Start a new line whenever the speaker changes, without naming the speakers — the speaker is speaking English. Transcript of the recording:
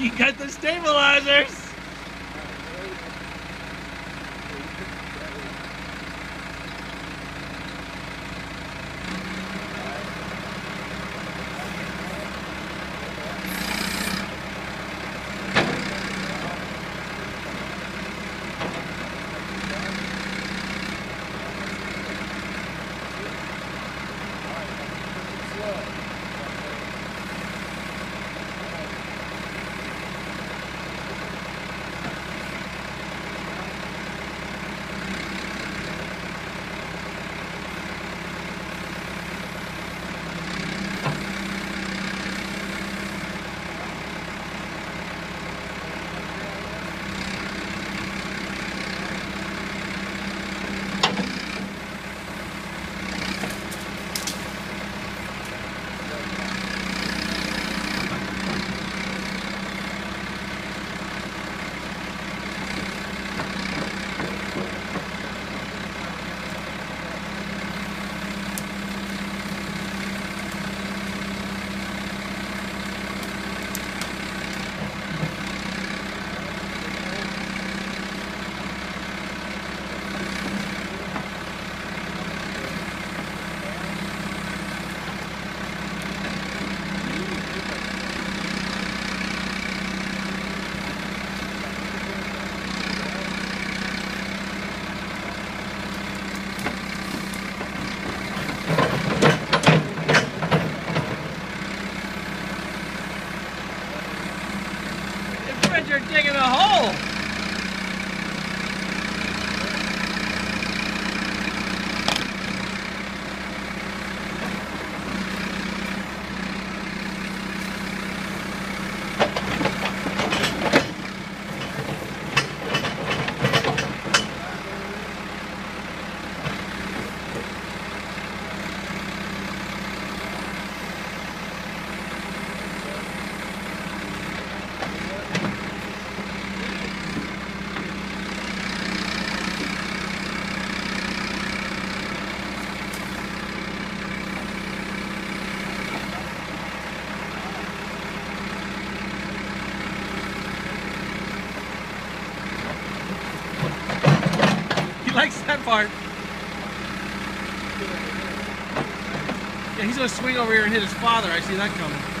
You got the stabilizers. you're a hole. Yeah, he's gonna swing over here and hit his father. I see that coming.